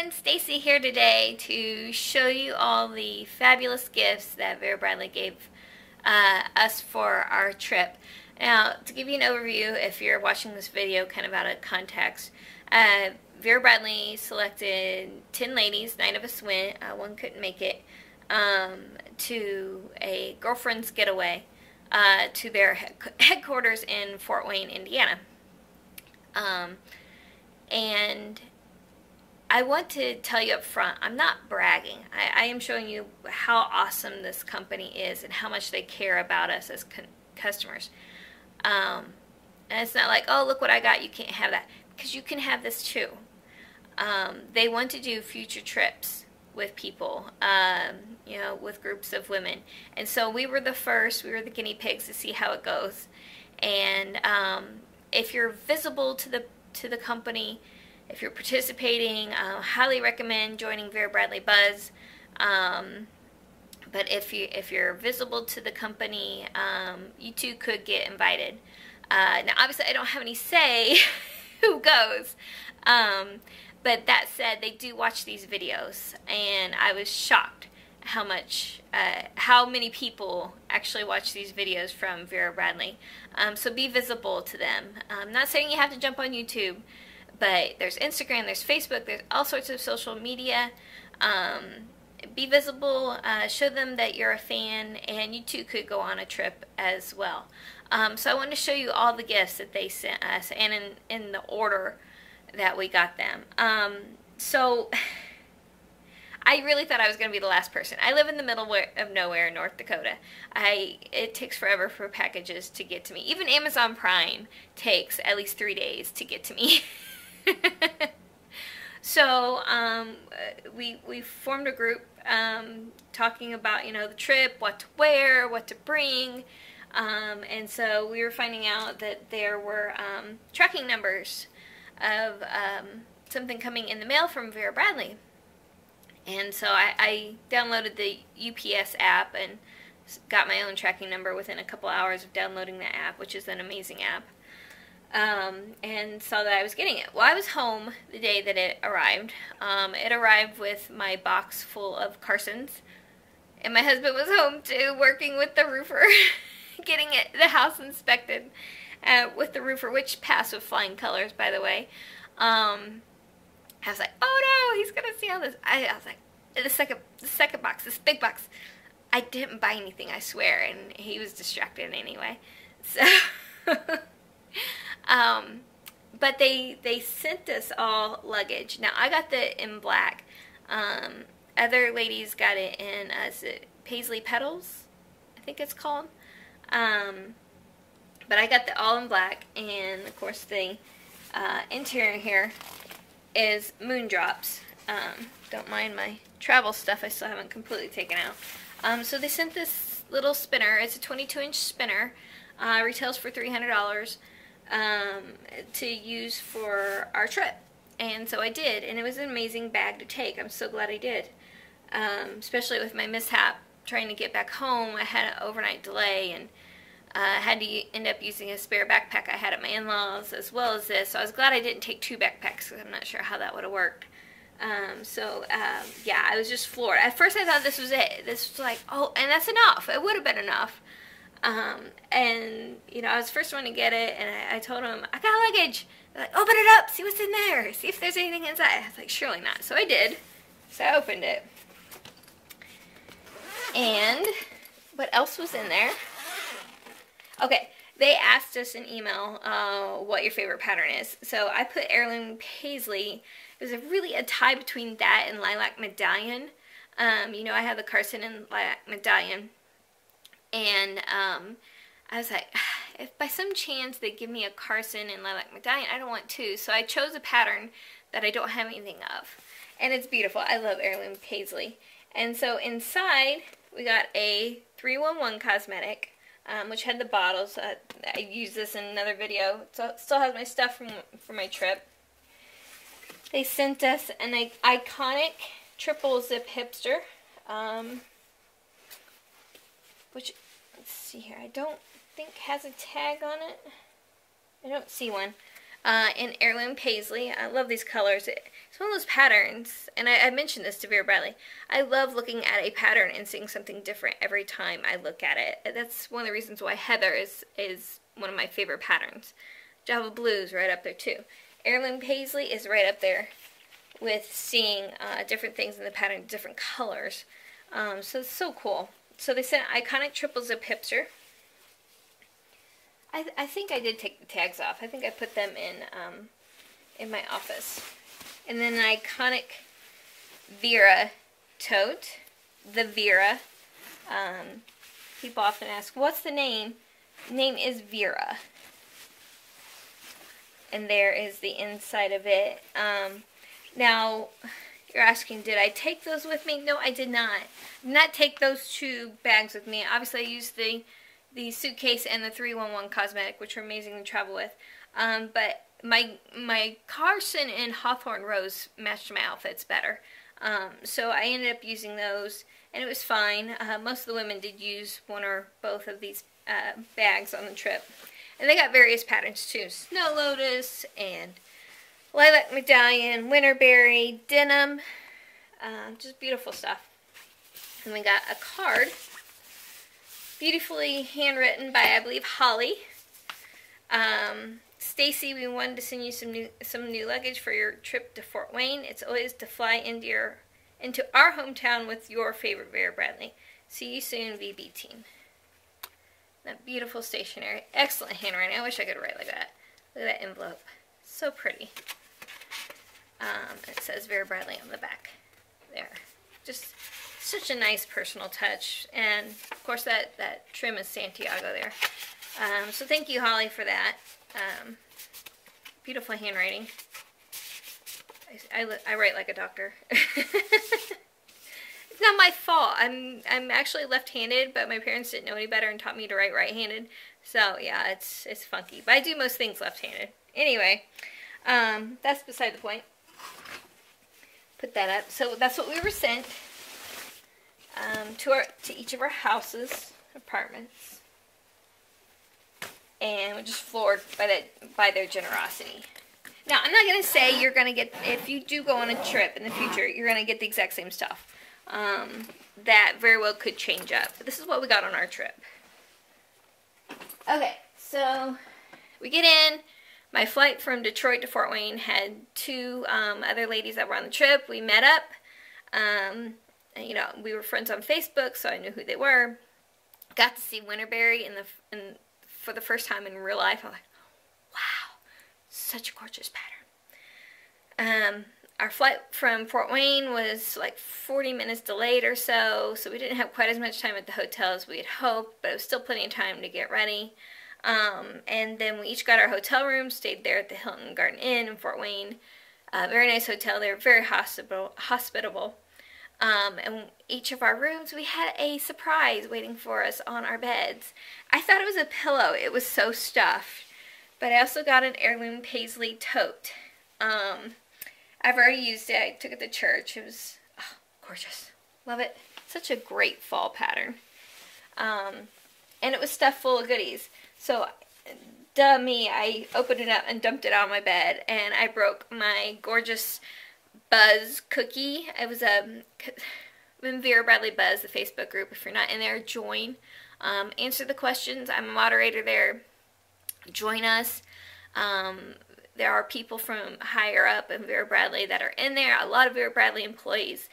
everyone, Stacy here today to show you all the fabulous gifts that Vera Bradley gave uh, us for our trip. Now, to give you an overview, if you're watching this video kind of out of context, uh, Vera Bradley selected 10 ladies, nine of us went, uh, one couldn't make it, um, to a girlfriend's getaway uh, to their headquarters in Fort Wayne, Indiana. Um, and I want to tell you up front, I'm not bragging. I, I, am showing you how awesome this company is and how much they care about us as customers. Um, and it's not like, oh, look what I got, you can't have that. Because you can have this too. Um, they want to do future trips with people, um, you know, with groups of women. And so we were the first, we were the guinea pigs to see how it goes. And um, if you're visible to the to the company, if you're participating, I highly recommend joining Vera Bradley Buzz. Um, but if you if you're visible to the company, um, you too could get invited. Uh, now, obviously, I don't have any say who goes. Um, but that said, they do watch these videos, and I was shocked how much, uh, how many people actually watch these videos from Vera Bradley. Um, so be visible to them. I'm not saying you have to jump on YouTube, but there's Instagram, there's Facebook, there's all sorts of social media. Um, be visible, uh, show them that you're a fan, and you too could go on a trip as well. Um, so I want to show you all the gifts that they sent us, and in, in the order that we got them. Um, so I really thought I was going to be the last person. I live in the middle of nowhere, in North Dakota. I it takes forever for packages to get to me. Even Amazon Prime takes at least three days to get to me. so um, we we formed a group um, talking about you know the trip, what to wear, what to bring, um, and so we were finding out that there were um, tracking numbers of um, something coming in the mail from Vera Bradley, and so I, I downloaded the UPS app and got my own tracking number within a couple hours of downloading the app, which is an amazing app um, and saw that I was getting it. Well, I was home the day that it arrived. Um, it arrived with my box full of Carsons, and my husband was home too, working with the roofer, getting it the house inspected uh, with the roofer, which passed with flying colors, by the way. Um, I was like, oh no, he's gonna see all this. I, I was like, the second, the second box, this big box. I didn't buy anything, I swear, and he was distracted anyway. So. Um, but they they sent us all luggage. Now I got the in black. Um, other ladies got it in uh, Paisley Petals, I think it's called. Um, but I got the all in black, and of course the uh, interior here is Moondrops. Um, don't mind my travel stuff, I still haven't completely taken out. Um, so they sent this little spinner. It's a 22 inch spinner. Uh, retails for $300 um, to use for our trip. And so I did, and it was an amazing bag to take. I'm so glad I did. Um, especially with my mishap trying to get back home. I had an overnight delay and uh, had to end up using a spare backpack I had at my in-laws as well as this. So I was glad I didn't take two backpacks because I'm not sure how that would have worked. Um, so, um, yeah, I was just floored. At first I thought this was it. This was like, oh, and that's enough. It would have been enough. Um, and, you know, I was the first one to get it, and I, I told him, I got luggage. They're like, open it up, see what's in there, see if there's anything inside. I was like, surely not. So I did. So I opened it. And what else was in there? Okay, they asked us in email uh, what your favorite pattern is. So I put heirloom paisley. It was a really a tie between that and lilac medallion. Um, you know, I have the Carson and lilac medallion. And um, I was like, if by some chance they give me a Carson and Lilac Medallion, I don't want two. So I chose a pattern that I don't have anything of. And it's beautiful. I love Heirloom Paisley. And so inside, we got a 311 cosmetic, um, which had the bottles. Uh, I used this in another video. So it still has my stuff from, from my trip. They sent us an iconic triple zip hipster. Um, which, let's see here, I don't think has a tag on it. I don't see one. uh, in Heirloom Paisley. I love these colors. It's one of those patterns, and I, I, mentioned this to Vera Bradley. I love looking at a pattern and seeing something different every time I look at it. That's one of the reasons why Heather is, is one of my favorite patterns. Java Blue is right up there too. Heirloom Paisley is right up there with seeing uh, different things in the pattern, different colors. Um, so it's so cool. So they sent Iconic Triple Zip Hipster. I, th I think I did take the tags off. I think I put them in um, in my office. And then an iconic Vera tote. The Vera. Um, people often ask, what's the name? name is Vera. And there is the inside of it. Um, now, you're asking, did I take those with me? No, I did not. Did not take those two bags with me. Obviously, I used the the suitcase and the 311 cosmetic, which are amazing to travel with. Um, but my my Carson and Hawthorne Rose matched my outfits better. Um, so I ended up using those, and it was fine. Uh, most of the women did use one or both of these uh, bags on the trip. And they got various patterns too. Snow Lotus and Lilac Medallion, Winterberry, Denim. Uh, just beautiful stuff. And we got a card beautifully handwritten by, I believe, Holly. Um, Stacy, we wanted to send you some new some new luggage for your trip to Fort Wayne. It's always to fly into your into our hometown with your favorite Vera Bradley. See you soon, VB team. That beautiful stationery. Excellent handwriting. I wish I could write like that. Look at that envelope. So pretty. Um, it says Vera Bradley on the back. There. Just such a nice personal touch. And of course that, that trim is Santiago there. Um, so thank you, Holly, for that. Um, beautiful handwriting. I, I, I, write like a doctor. it's not my fault. I'm I'm actually left-handed, but my parents didn't know any better and taught me to write right-handed. So yeah, it's it's funky. But I do most things left-handed. Anyway, um, that's beside the point. Put that up. So that's what we were sent um, to our to each of our houses, apartments, and we're just floored by that by their generosity. Now, I'm not going to say you're going to get, if you do go on a trip in the future, you're going to get the exact same stuff. Um, that very well could change up. But this is what we got on our trip. Okay, so we get in. My flight from Detroit to Fort Wayne had two um, other ladies that were on the trip. We met up. Um, and, you know, we were friends on Facebook, so I knew who they were. Got to see Winterberry in the in, for the first time in real life. I'm like, wow, such a gorgeous pattern. Um, our flight from Fort Wayne was like 40 minutes delayed or so, so we didn't have quite as much time at the hotel as we had hoped, but it was still plenty of time to get ready. Um, and then we each got our hotel room, stayed there at the Hilton Garden Inn in Fort Wayne. Uh, very nice hotel. They were very hospitable. hospitable. Um, and each of our rooms, we had a surprise waiting for us on our beds. I thought it was a pillow. It was so stuffed. But I also got an heirloom paisley tote. Um, I've already used it. I took it to church. It was oh, gorgeous. Love it. Such a great fall pattern. Um, and it was stuffed full of goodies. So, duh me, I opened it up and dumped it on my bed. And I broke my gorgeous Buzz cookie. It was a um, Vera Bradley Buzz, the Facebook group. If you're not in there, join. Um, answer the questions. I'm a moderator there. Join us. Um, there are people from higher up in Vera Bradley that are in there. A lot of Vera Bradley employees.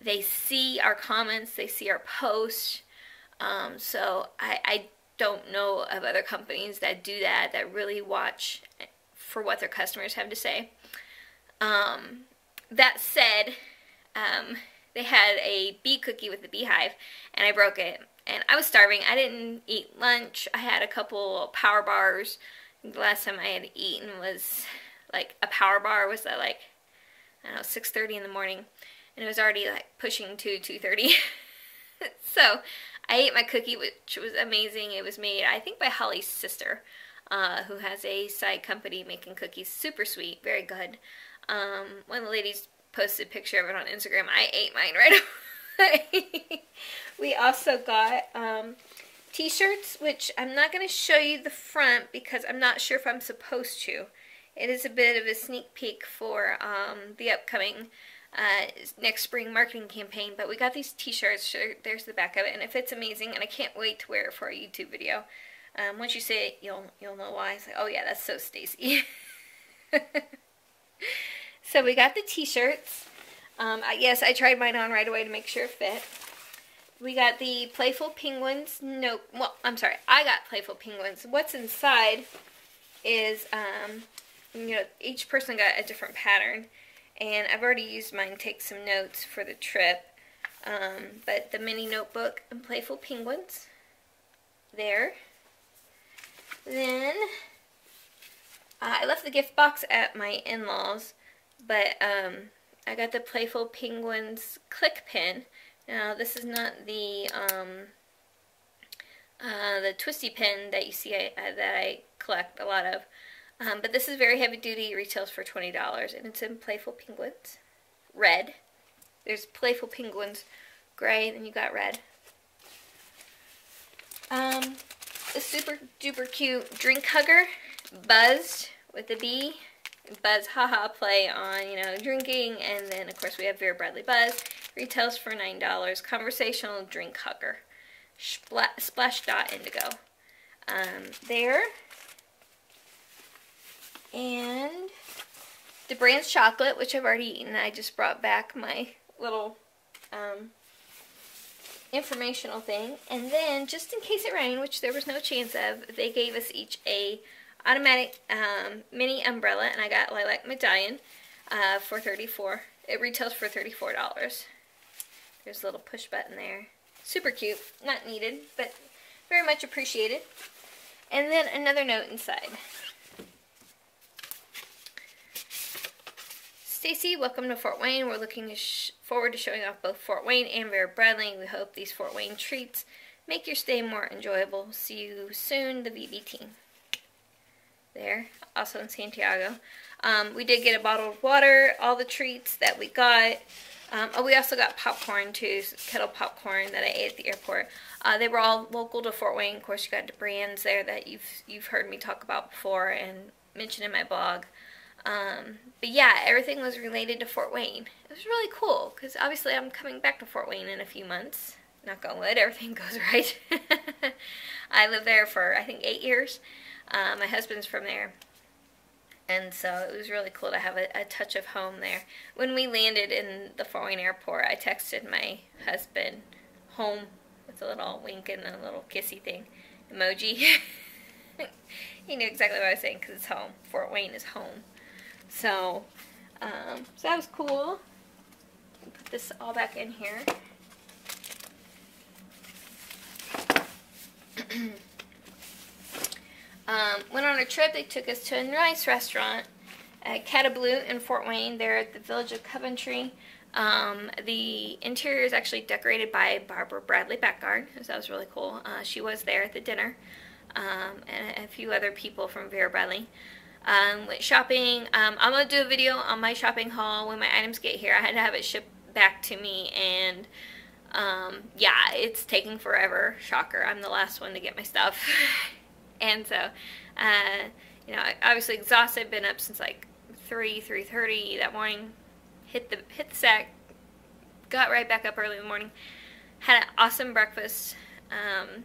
They see our comments. They see our posts. Um, so I, I don't know of other companies that do that, that really watch for what their customers have to say. Um, that said, um, they had a bee cookie with the beehive, and I broke it. And I was starving. I didn't eat lunch. I had a couple power bars. The last time I had eaten was like a power bar was at like I don't know 6:30 in the morning, and it was already like pushing to 2:30. so I ate my cookie, which was amazing. It was made I think by Holly's sister, uh, who has a side company making cookies. Super sweet, very good. Um, one of the ladies posted a picture of it on Instagram. I ate mine right away. we also got um, t-shirts, which I'm not going to show you the front because I'm not sure if I'm supposed to. it is a bit of a sneak peek for um, the upcoming uh, next spring marketing campaign. But we got these t-shirts. There's the back of it, and it fits amazing, and I can't wait to wear it for a YouTube video. Um, once you see it, you'll you'll know why. It's like, oh yeah, that's so Stacy. so we got the t-shirts. Um, yes, I tried mine on right away to make sure it fit. We got the Playful Penguins. No, well, I'm sorry. I got Playful Penguins. What's inside is, um, you know, each person got a different pattern. And I've already used mine to take some notes for the trip. Um, but the mini notebook and Playful Penguins. There. Then, uh, I left the gift box at my in-laws. But, um, I got the Playful Penguins click pin. Now, this is not the, um, uh, the twisty pin that you see I, uh, that I collect a lot of. Um, but this is very heavy duty, retails for $20, and it's in Playful Penguins, red. There's Playful Penguins, gray, and then you got red. Um, a super duper cute drink hugger, buzzed with a B. Buzz haha play on, you know, drinking, and then of course we have Vera Bradley Buzz. Retails for $9. Conversational drink hugger. Spla Splash Dot Indigo. Um, there. And the brand's chocolate, which I've already eaten. I just brought back my little um, informational thing. And then, just in case it rained, which there was no chance of, they gave us each a automatic um, mini umbrella, and I got lilac medallion uh, for 34 It retails for $34. There's a little push button there. Super cute. Not needed, but very much appreciated. And then another note inside. Stacy, welcome to Fort Wayne. We're looking forward to showing off both Fort Wayne and Vera Bradley. We hope these Fort Wayne treats make your stay more enjoyable. See you soon, the VB team. There, also in Santiago. Um, we did get a bottle of water, all the treats that we got. Um, oh, we also got popcorn too, kettle popcorn that I ate at the airport. Uh, they were all local to Fort Wayne. Of course, you got the brands there that you've you've heard me talk about before and mention in my blog. Um, but yeah, everything was related to Fort Wayne. It was really cool because obviously I'm coming back to Fort Wayne in a few months. Knock on wood, everything goes right. I lived there for I think eight years. Uh, my husband's from there. And so it was really cool to have a, a, touch of home there. When we landed in the Fort Wayne airport, I texted my husband home with a little wink and a little kissy thing emoji. he knew exactly what I was saying because it's home. Fort Wayne is home. So, um, so that was cool. Put this all back in here. Um, went on a trip. They took us to a nice restaurant at Catablu in Fort Wayne. They're at the Village of Coventry. Um, the interior is actually decorated by Barbara Bradley Baekgaard, so that was really cool. Uh, she was there at the dinner, um, and a few other people from Vera Bradley. Um, went shopping. Um, I'm going to do a video on my shopping haul when my items get here. I had to have it shipped back to me, and um, yeah, it's taking forever. Shocker, I'm the last one to get my stuff. and so, uh, you know, obviously exhausted. Been up since like three, three thirty that morning. Hit the hit the sack. Got right back up early in the morning. Had an awesome breakfast. Um,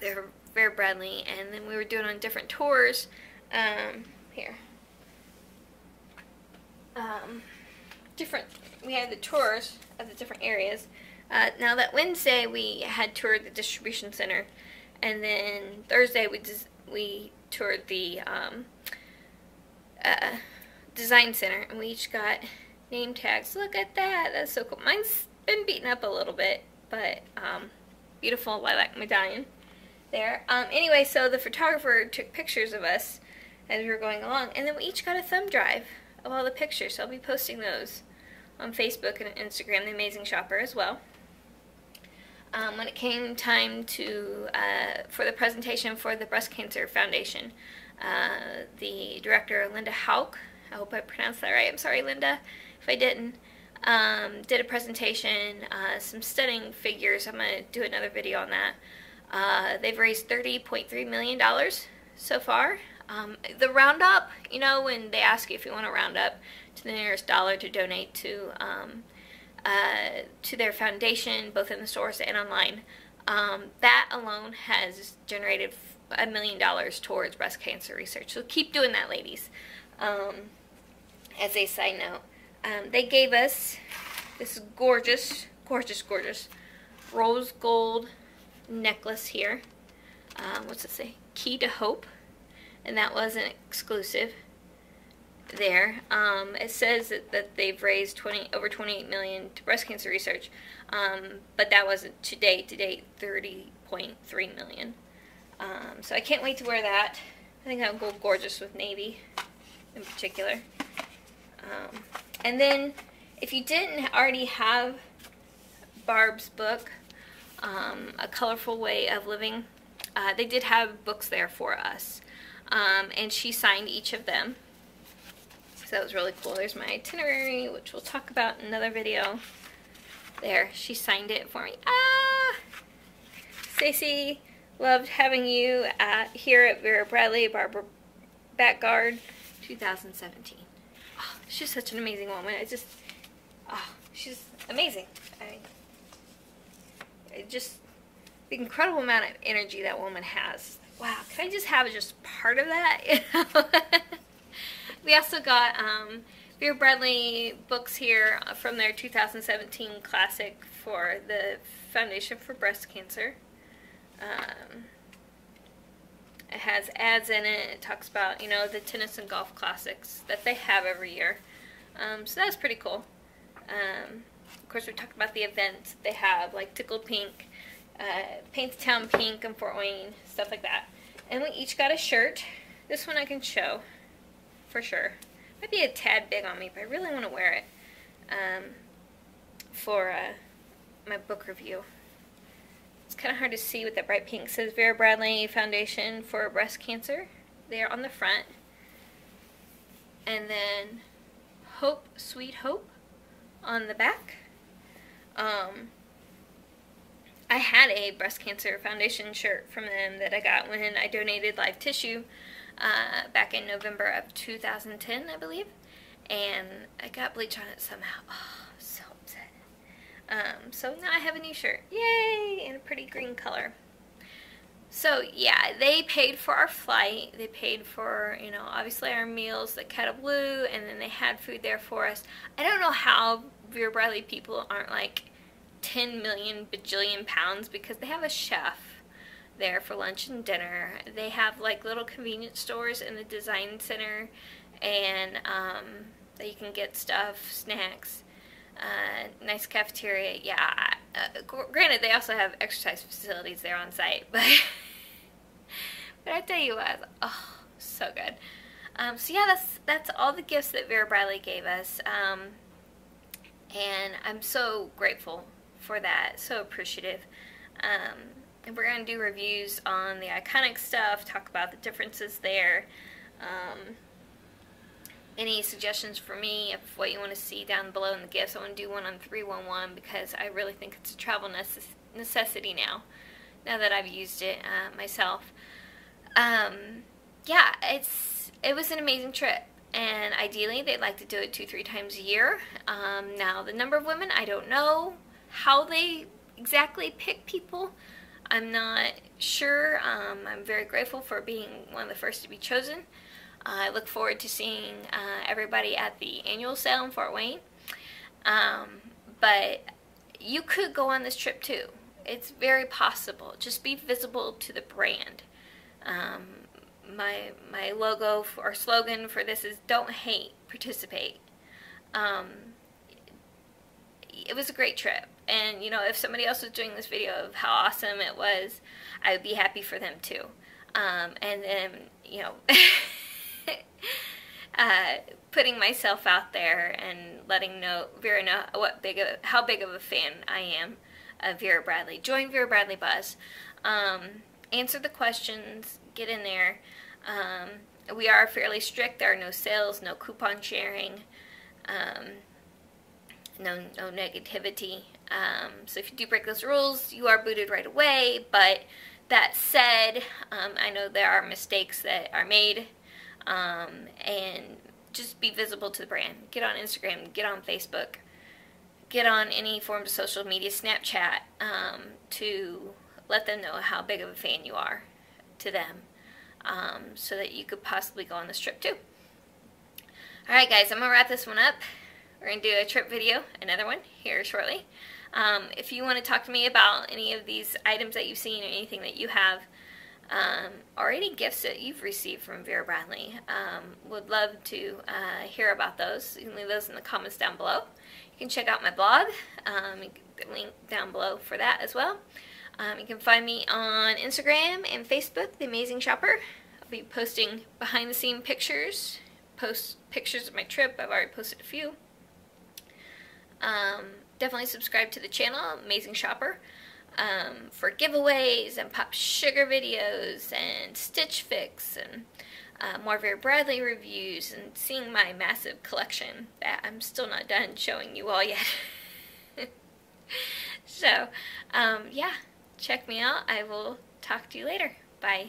they're Vera Bradley, and then we were doing on different tours. Um, here. Um, different. We had the tours of the different areas. Uh, now that Wednesday we had toured the distribution center and then Thursday we we toured the um, uh, design center, and we each got name tags. Look at that, that's so cool. Mine's been beaten up a little bit, but um, beautiful lilac medallion there. Um, anyway, so the photographer took pictures of us as we were going along, and then we each got a thumb drive of all the pictures. So I'll be posting those on Facebook and Instagram, The Amazing Shopper, as well um, when it came time to uh, for the presentation for the Breast Cancer Foundation. Uh, the director, Linda Hauk, I hope I pronounced that right. I'm sorry, Linda, if I didn't. Um, did a presentation, uh, some stunning figures. I'm going to do another video on that. Uh, they've raised $30.3 million so far. Um, the roundup, you know, when they ask you if you want to round up to the nearest dollar to donate to um, uh, to their foundation, both in the stores and online, um, that alone has generated a million dollars towards breast cancer research. So keep doing that, ladies. Um, as a side note, um, they gave us this gorgeous, gorgeous, gorgeous rose gold necklace here. Um, what's it say? Key to Hope. And that wasn't exclusive there. Um, it says that, that, they've raised 20 over 28 million to breast cancer research, um, but that wasn't to date. To date, 30.3 million. Um, so I can't wait to wear that. I think I'll go gorgeous with navy, in particular. Um, and then, if you didn't already have Barb's book, um, A Colorful Way of Living, uh, they did have books there for us. Um, and she signed each of them. So that was really cool. There's my itinerary, which we'll talk about in another video. There, she signed it for me. Ah! Stacy, loved having you at, here at Vera Bradley, Barbara Baekgaard, 2017. Oh, she's such an amazing woman. I just, oh, she's amazing. I, I just, the incredible amount of energy that woman has. Wow, can I just have just part of that? we also got um, Vera Bradley books here from their 2017 classic for the Foundation for Breast Cancer. Um, it has ads in it. It talks about, you know, the tennis and golf classics that they have every year. Um, so that's pretty cool. Um, of course, we talked about the events they have, like Tickled Pink, uh, Paint the Town Pink in Fort Wayne, stuff like that. And we each got a shirt. This one I can show for sure. Might be a tad big on me, but I really want to wear it um, for uh, my book review. It's kind of hard to see with that bright pink. It says Vera Bradley Foundation for Breast Cancer. They are on the front. And then Hope, Sweet Hope on the back. Um, I had a breast cancer foundation shirt from them that I got when I donated live tissue uh, back in November of 2010, I believe. And I got bleach on it somehow. Oh, so upset. Um, so now I have a new shirt. Yay! In a pretty green color. So yeah, they paid for our flight. They paid for, you know, obviously our meals at Catablu, and then they had food there for us. I don't know how Vera Bradley people aren't like 10 million bajillion pounds because they have a chef there for lunch and dinner. They have like little convenience stores in the design center and um, that you can get stuff, snacks, uh, nice cafeteria. Yeah, uh, granted they also have exercise facilities there on site, but but I tell you what, oh, so good. Um, so yeah, that's that's all the gifts that Vera Bradley gave us, um, and I'm so grateful for that. So appreciative. Um, and we're going to do reviews on the iconic stuff, talk about the differences there. Um, any suggestions for me of what you want to see down below in the gifts. I want to do one on 311 because I really think it's a travel necess necessity now, now that I've used it uh, myself. Um, yeah, it's it was an amazing trip and ideally they'd like to do it two, three times a year. Um, now the number of women, I don't know how they exactly pick people. I'm not sure. Um, I'm very grateful for being one of the first to be chosen. Uh, I look forward to seeing uh, everybody at the annual sale in Fort Wayne. Um, but you could go on this trip too. It's very possible. Just be visible to the brand. Um, my my logo or slogan for this is "Don't hate, participate." Um, it was a great trip. And, you know, if somebody else was doing this video of how awesome it was, I would be happy for them too. Um, and then, you know, uh, putting myself out there and letting know Vera know what big of, how big of a fan I am of Vera Bradley. Join Vera Bradley Buzz. Um, answer the questions. Get in there. Um, we are fairly strict. There are no sales, no coupon sharing. Um, no, no negativity. Um, so if you do break those rules, you are booted right away. But that said, um, I know there are mistakes that are made um, and just be visible to the brand. Get on Instagram, get on Facebook, get on any form of social media, Snapchat, um, to let them know how big of a fan you are to them um, so that you could possibly go on this trip too. Alright guys, I'm going to wrap this one up. We're going to do a trip video, another one, here shortly. Um, if you want to talk to me about any of these items that you've seen or anything that you have, um, or any gifts that you've received from Vera Bradley, um, would love to uh, hear about those. You can leave those in the comments down below. You can check out my blog, um, link down below for that as well. Um, you can find me on Instagram and Facebook, The Amazing Shopper. I'll be posting behind the scene pictures, post pictures of my trip. I've already posted a few. Um, definitely subscribe to the channel, Amazing Shopper, um, for giveaways and Pop Sugar videos and Stitch Fix and uh, more Bradley reviews and seeing my massive collection that I'm still not done showing you all yet. so, um, yeah check me out. I will talk to you later. Bye.